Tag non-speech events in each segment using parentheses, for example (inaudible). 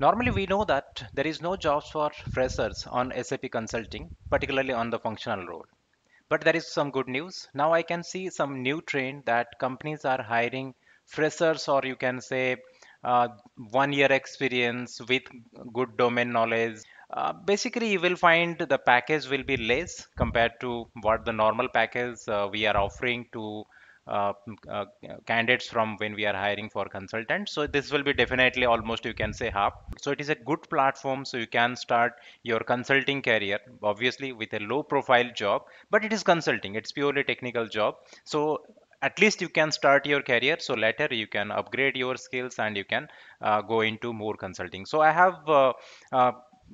Normally, we know that there is no jobs for freshers on SAP consulting, particularly on the functional role. But there is some good news. Now I can see some new trend that companies are hiring freshers, or you can say uh, one year experience with good domain knowledge. Uh, basically, you will find the package will be less compared to what the normal package uh, we are offering to uh, uh, candidates from when we are hiring for consultants. So this will be definitely almost you can say half. So it is a good platform so you can start your consulting career obviously with a low profile job, but it is consulting. It's purely technical job. So at least you can start your career so later you can upgrade your skills and you can uh, go into more consulting so i have uh, uh,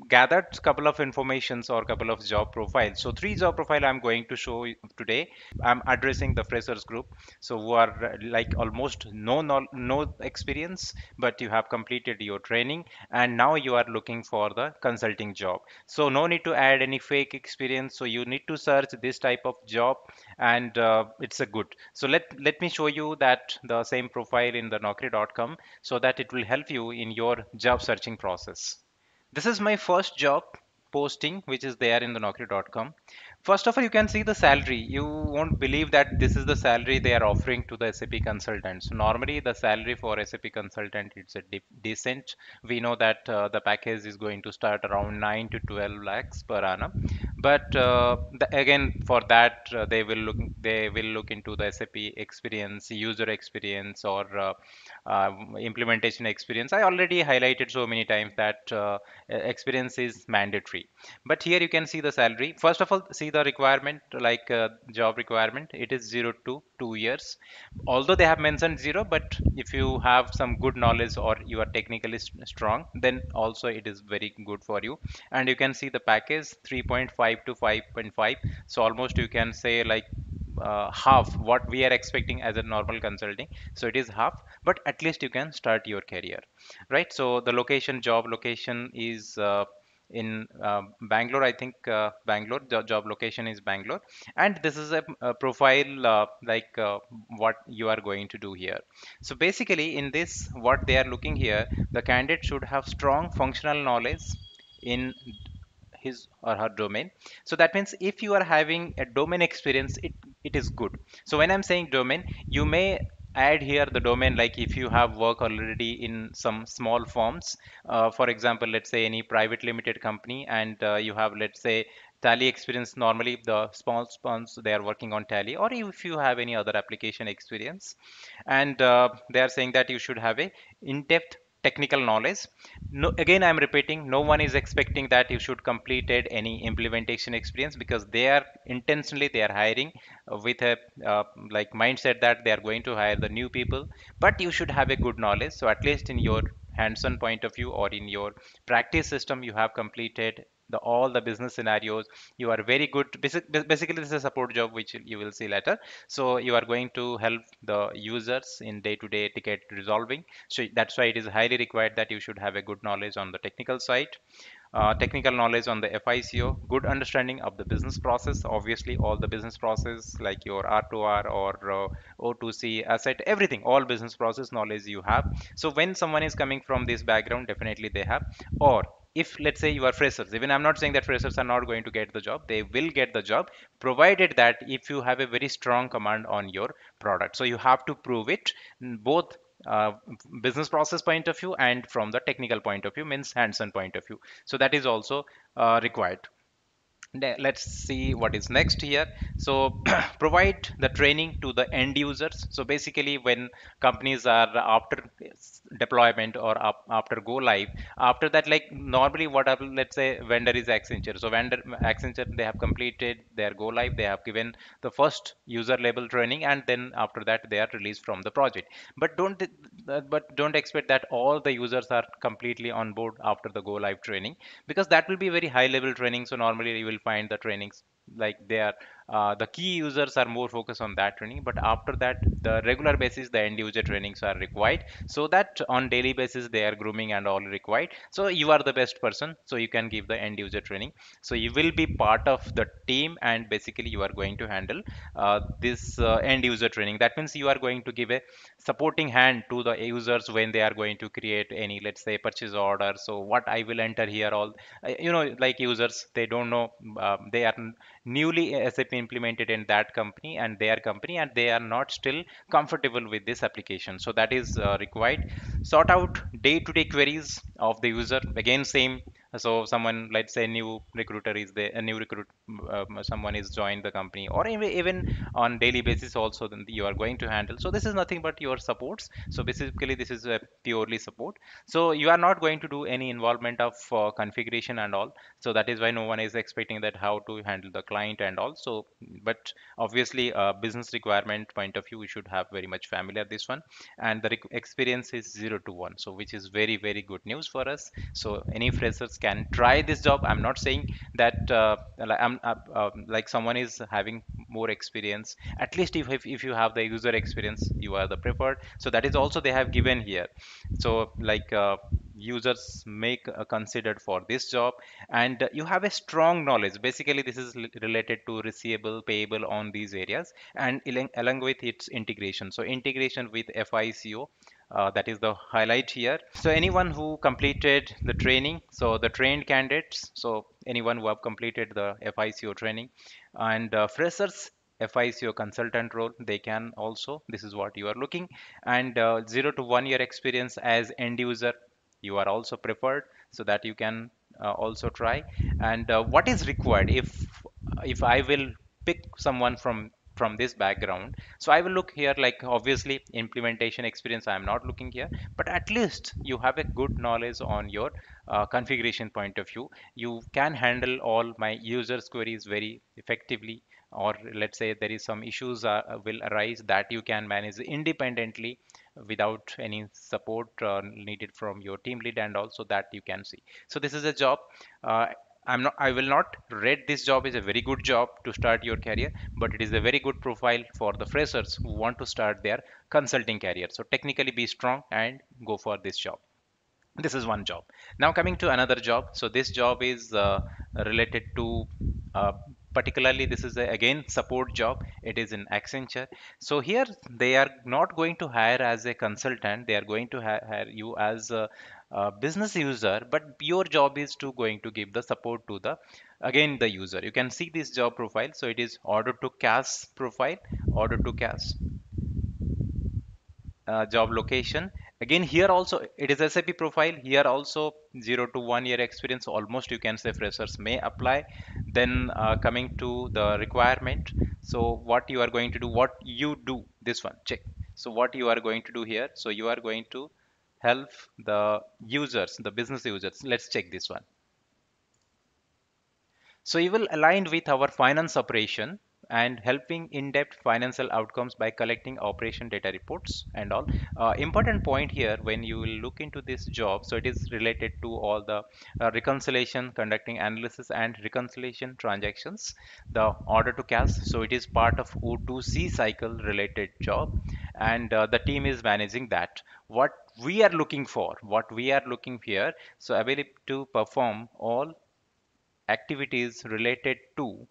gathered couple of informations or couple of job profiles. So three job profile i'm going to show you today. I'm addressing the freshers group. So who are uh, like almost no, no no experience but you have completed your training and now you are looking for the consulting job. So no need to add any fake experience. So you need to search this type of job and uh, it's a good. So let let me show you that the same profile in the naukri.com so that it will help you in your job searching process this is my first job posting, which is there in the Naukri.com. First of all, you can see the salary. You won't believe that this is the salary they are offering to the SAP consultants. Normally, the salary for SAP consultant it's a de decent. We know that uh, the package is going to start around 9 to 12 lakhs per annum. But uh, the, again, for that uh, they will look they will look into the SAP experience, user experience, or uh, uh, implementation experience. I already highlighted so many times that uh, experience is mandatory. But here you can see the salary. First of all, see the requirement like uh, job requirement it is 0 to 2 years. Although they have mentioned 0 but if you have some good knowledge or you are technically strong then also it is very good for you. And you can see the package 3.5 to 5.5 so almost you can say like uh, half what we are expecting as a normal consulting. So it is half but at least you can start your career right? So the location job location is uh, in uh, Bangalore. I think uh, Bangalore job location is Bangalore, and this is a, a profile uh, like uh, what you are going to do here. So basically, in this, what they are looking here, the candidate should have strong functional knowledge in his or her domain so that means if you are having a domain experience it it is good so when i'm saying domain you may add here the domain like if you have work already in some small forms uh, for example let's say any private limited company and uh, you have let's say tally experience normally the small firms they are working on tally or if you have any other application experience. And uh, they are saying that you should have a in-depth technical knowledge. No again i'm repeating no one is expecting that you should completed any implementation experience because they are intentionally they are hiring with a uh, like mindset that they are going to hire the new people. But you should have a good knowledge. So at least in your hands-on point of view or in your practice system you have completed the all the business scenarios you are very good basically this is a support job which you will see later so you are going to help the users in day-to-day ticket resolving so that's why it is highly required that you should have a good knowledge on the technical side uh, technical knowledge on the FICO, good understanding of the business process, obviously all the business process like your R2R or uh, O2C asset, everything, all business process knowledge you have. So when someone is coming from this background, definitely they have. Or if let's say you are freshers even i'm not saying that freshers are not going to get the job they will get the job provided that if you have a very strong command on your product. So you have to prove it both uh, business process point of view and from the technical point of view means hands-on point of view. So that is also uh, required. Let's see what is next here. So (clears throat) provide the training to the end users. So basically when companies are after deployment or up, after go live. After that like normally what happens let's say vendor is accenture. So vendor accenture they have completed their go live. They have given the first user level training and then after that they are released from the project. But don't but don't expect that all the users are completely on board after the go live training because that will be very high level training. So normally you will find the trainings like they are uh, the key users are more focused on that training but after that the regular basis the end user trainings are required so that on daily basis they are grooming and all required. So you are the best person so you can give the end user training. So you will be part of the team and basically you are going to handle uh, this uh, end user training. That means you are going to give a supporting hand to the users when they are going to create any let's say purchase order. So what i will enter here all uh, you know like users they don't know um, they are newly sap implemented in that company and their company and they are not still comfortable with this application. So that is uh, required. Sort out day-to-day queries of the user. Again same so someone let's say a new recruiter is there a new recruit um, someone is joined the company or even, on daily basis also then you are going to handle. So this is nothing but your supports. So basically this is a purely support. So you are not going to do any involvement of uh, configuration and all. So that is why no one is expecting that how to handle the client and also but obviously uh, business requirement point of view we should have very much familiar this one. And the experience is 0 to 1 so which is very very good news for us. So any freshers can try this job. I'm not saying that uh, i'm uh, uh, like someone is having more experience. At least if, if, if you have the user experience you are the preferred. So that is also they have given here. So like uh, users make uh, considered for this job. And you have a strong knowledge. Basically this is related to receivable payable on these areas. And along with its integration. So integration with FICO uh, that is the highlight here. So anyone who completed the training so the trained candidates so anyone who have completed the FICO training and uh, freshers FICO consultant role they can also this is what you are looking. And uh, 0 to 1 year experience as end user you are also preferred so that you can uh, also try. And uh, what is required? If if I will pick someone from from this background. So i will look here like obviously implementation experience i am not looking here but at least you have a good knowledge on your uh, configuration point of view. You can handle all my users queries very effectively or let's say there is some issues uh, will arise that you can manage independently without any support uh, needed from your team lead and also that you can see. So this is a job uh, I'm not I will not rate this job is a very good job to start your career but it is a very good profile for the freshers who want to start their consulting career. So technically be strong and go for this job. This is one job. Now coming to another job. So this job is uh, related to uh, particularly this is a, again support job. It is in accenture. So here they are not going to hire as a consultant. They are going to hire you as a, business user but your job is to going to give the support to the again the user. You can see this job profile. So it is order to cash profile order to cash uh, job location. Again here also it is sap profile. Here also 0 to 1 year experience almost you can say freshers may apply. Then uh, coming to the requirement. So what you are going to do what you do this one check. So what you are going to do here. So you are going to help the users the business users. Let's check this one. So you will align with our finance operation and helping in-depth financial outcomes by collecting operation data reports and all. Uh, important point here when you will look into this job so it is related to all the uh, reconciliation conducting analysis and reconciliation transactions the order to cash. So it is part of o2c cycle related job and uh, the team is managing that. What we are looking for what we are looking here so ability to perform all activities related to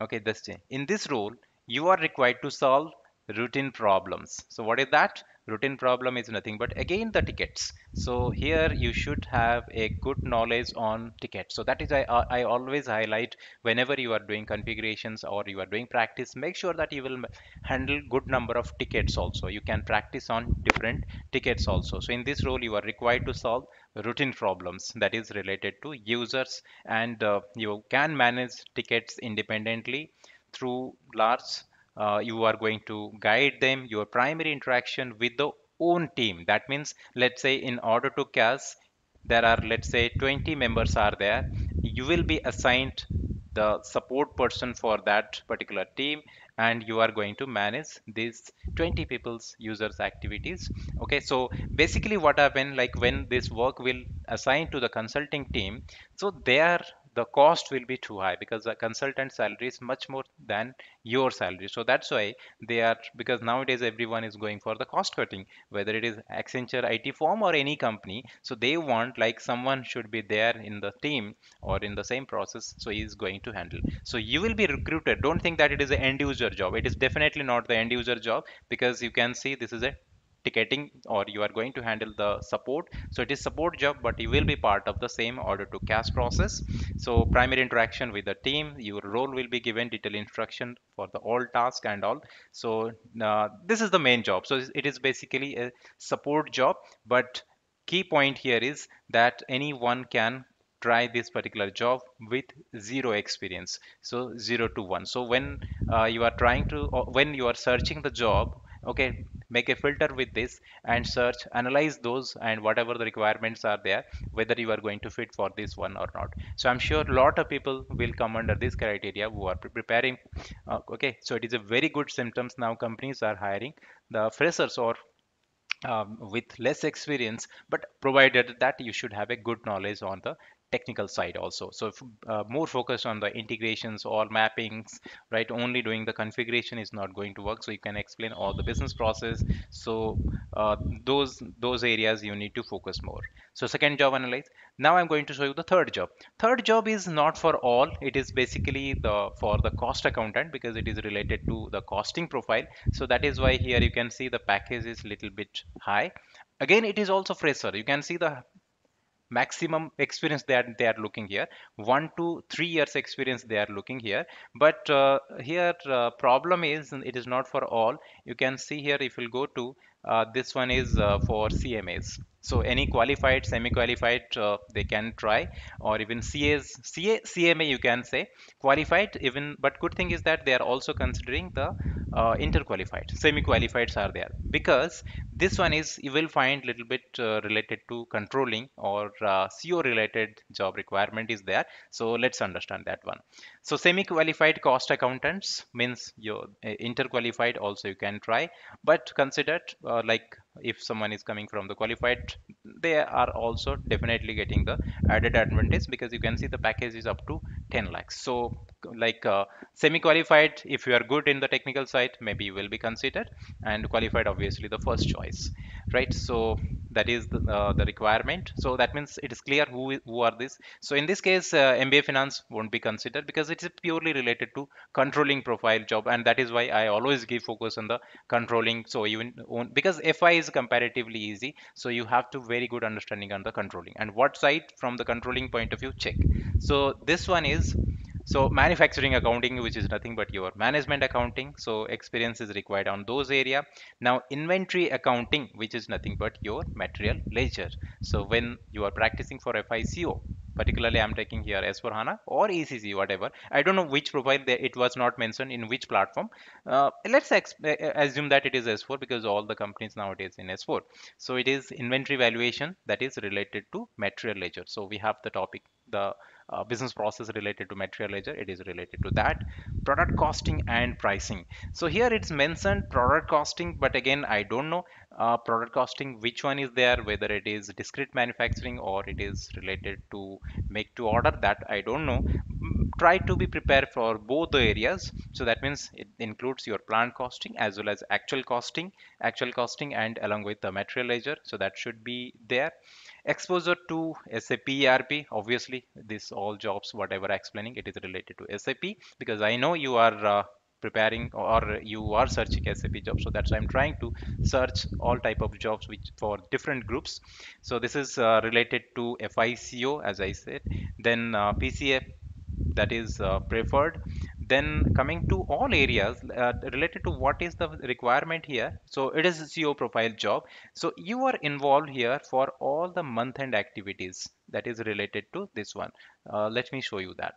okay this in this role you are required to solve routine problems. So what is that? Routine problem is nothing but again the tickets. So here you should have a good knowledge on tickets. So that is I, I always highlight whenever you are doing configurations or you are doing practice make sure that you will handle good number of tickets also. You can practice on different tickets also. So in this role you are required to solve routine problems that is related to users and uh, you can manage tickets independently through large uh, you are going to guide them your primary interaction with the own team. That means let's say in order to cash there are let's say 20 members are there. You will be assigned the support person for that particular team and you are going to manage these 20 people's users activities. Okay so basically what happened like when this work will assign to the consulting team so they are the cost will be too high because the consultant salary is much more than your salary. So that's why they are because nowadays everyone is going for the cost cutting whether it is accenture it firm or any company. So they want like someone should be there in the team or in the same process so he is going to handle. So you will be recruited. Don't think that it is an end user job. It is definitely not the end user job because you can see this is a ticketing or you are going to handle the support. So it is support job but you will be part of the same order to cash process. So primary interaction with the team your role will be given detailed instruction for the all task and all. So uh, this is the main job. So it is basically a support job but key point here is that anyone can try this particular job with zero experience. So zero to one. So when uh, you are trying to when you are searching the job okay make a filter with this and search analyze those and whatever the requirements are there whether you are going to fit for this one or not. So i'm sure a lot of people will come under this criteria who are preparing uh, okay so it is a very good symptoms. Now companies are hiring. The freshers or um, with less experience but provided that you should have a good knowledge on the technical side also. So if, uh, more focus on the integrations or mappings right only doing the configuration is not going to work. So you can explain all the business process. So uh, those those areas you need to focus more. So second job analyze now i'm going to show you the third job. Third job is not for all. It is basically the for the cost accountant because it is related to the costing profile. So that is why here you can see the package is little bit high. Again it is also fresher. You can see the maximum experience that they are looking here. One to three years experience they are looking here. But uh, here uh, problem is it is not for all. You can see here if you go to this one is uh, for cmas so any qualified semi-qualified uh, they can try or even CAs CA CMA you can say qualified even but good thing is that they are also considering the uh, interqualified semi-qualifieds are there. Because this one is you will find little bit uh, related to controlling or uh, CO related job requirement is there. So let's understand that one so semi-qualified cost accountants means your uh, interqualified also you can try. But considered uh, like if someone is coming from the qualified they are also definitely getting the added advantage because you can see the package is up to 10 lakhs. So like uh, semi qualified if you are good in the technical side maybe you will be considered. And qualified obviously the first choice right? So that is the, uh, the requirement. So that means it is clear who who are these. So in this case uh, mba finance won't be considered because it is purely related to controlling profile job. And that is why i always give focus on the controlling. So even because fi is comparatively easy. So you have to very good understanding on the controlling. And what side from the controlling point of view? Check. So this one is so manufacturing accounting which is nothing but your management accounting. So experience is required on those area. Now inventory accounting which is nothing but your material ledger. So when you are practicing for FICO particularly i'm taking here s4 hana or ecc whatever i don't know which profile it was not mentioned in which platform. Uh, let's assume that it is s4 because all the companies nowadays in s4 so it is inventory valuation that is related to material ledger. So we have the topic the uh, business process related to material ledger it is related to that. Product costing and pricing. So here it's mentioned product costing but again i don't know uh, product costing which one is there whether it is discrete manufacturing or it is related to make to order that i don't know. Try to be prepared for both the areas. So that means it includes your plant costing as well as actual costing actual costing and along with the material ledger so that should be there exposure to SAP ERP obviously this all jobs whatever explaining it is related to SAP because I know you are uh, preparing or you are searching SAP jobs. So that's why I'm trying to search all type of jobs which for different groups. So this is uh, related to FICO as I said. Then uh, PCA that is uh, preferred then coming to all areas uh, related to what is the requirement here so it is CO profile job. So you are involved here for all the month end activities that is related to this one. Uh, let me show you that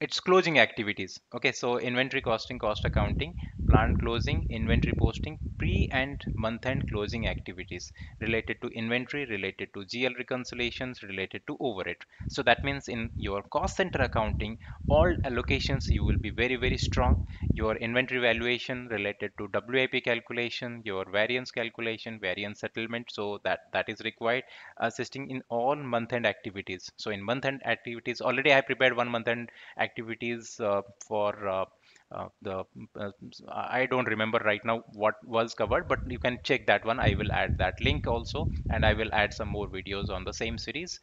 it's closing activities okay so inventory costing cost accounting plant closing, inventory posting, pre and month end closing activities related to inventory, related to GL reconciliations, related to overhead. So that means in your cost center accounting, all allocations you will be very, very strong. Your inventory valuation related to WIP calculation, your variance calculation, variance settlement. So that that is required. Assisting in all month end activities. So in month end activities, already I prepared one month end activities uh, for uh, uh, the I don't remember right now what was covered, but you can check that one. I will add that link also, and I will add some more videos on the same series.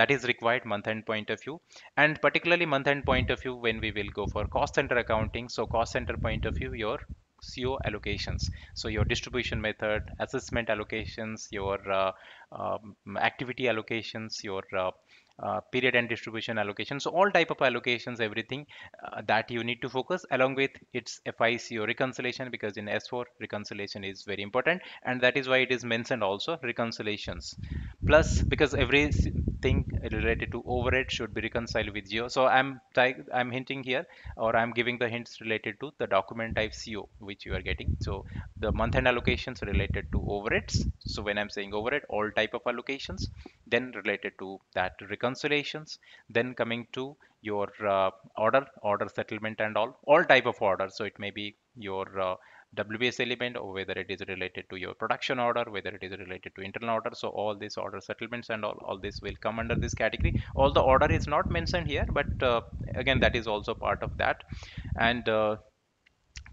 That is required month-end point of view, and particularly month-end point of view when we will go for cost center accounting. So cost center point of view, your CO allocations. So your distribution method, assessment allocations, your uh, um, activity allocations, your uh, uh, period and distribution allocation. So all type of allocations, everything uh, that you need to focus along with its FICO reconciliation because in S4 reconciliation is very important and that is why it is mentioned also reconciliations. Plus because everything related to overhead should be reconciled with GL. So I'm I'm hinting here or I'm giving the hints related to the document type CO which you are getting. So the month end allocations related to overheads. So when I'm saying overhead, all type of allocations, then related to that reconciliations then coming to your uh, order order settlement and all all type of order so it may be your uh, WBS element or whether it is related to your production order, whether it is related to internal order. So all these order settlements and all, all this will come under this category. All the order is not mentioned here, but uh, again, that is also part of that. And uh,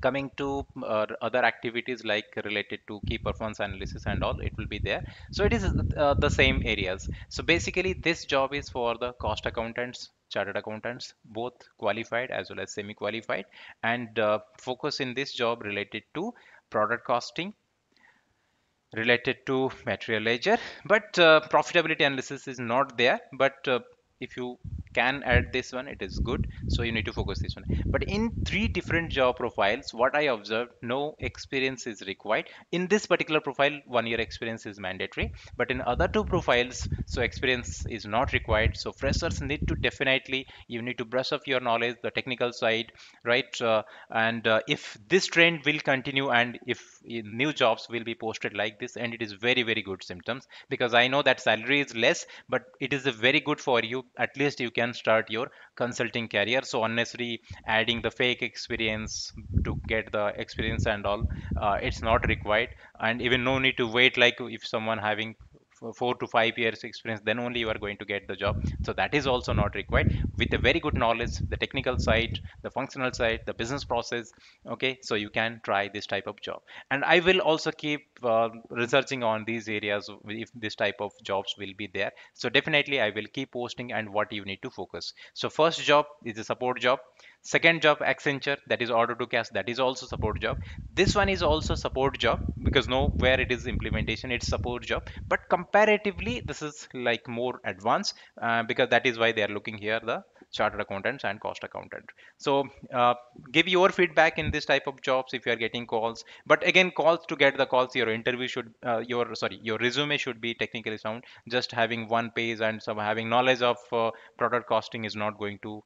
coming to uh, other activities like related to key performance analysis and all it will be there. So it is uh, the same areas. So basically this job is for the cost accountants chartered accountants both qualified as well as semi qualified and uh, focus in this job related to product costing related to material ledger. But uh, profitability analysis is not there. But uh, if you can add this one it is good. So you need to focus this one. But in three different job profiles what i observed no experience is required. In this particular profile one year experience is mandatory. But in other two profiles so experience is not required. So freshers need to definitely you need to brush up your knowledge the technical side right? Uh, and uh, if this trend will continue and if new jobs will be posted like this and it is very very good symptoms. Because i know that salary is less but it is very good for you. At least you can start your consulting career. So unnecessary adding the fake experience to get the experience and all uh, it's not required. And even no need to wait like if someone having four to five years experience then only you are going to get the job. So that is also not required. With a very good knowledge the technical side the functional side the business process okay so you can try this type of job. And i will also keep uh, researching on these areas if this type of jobs will be there. So definitely i will keep posting and what you need to focus. So first job is a support job second job accenture that is order to cash that is also support job. This one is also support job because no where it is implementation it's support job. But comparatively this is like more advanced uh, because that is why they are looking here the chartered accountants and cost accountant. So uh, give your feedback in this type of jobs if you are getting calls. But again calls to get the calls your interview should uh, your sorry your resume should be technically sound. Just having one page and some having knowledge of uh, product costing is not going to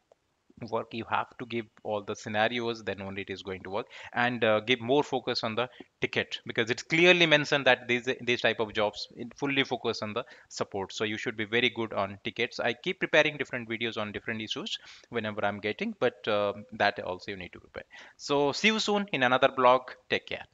work you have to give all the scenarios then only it is going to work. And uh, give more focus on the ticket because it's clearly mentioned that these these type of jobs fully focus on the support. So you should be very good on tickets. I keep preparing different videos on different issues whenever i'm getting but uh, that also you need to prepare. So see you soon in another blog. Take care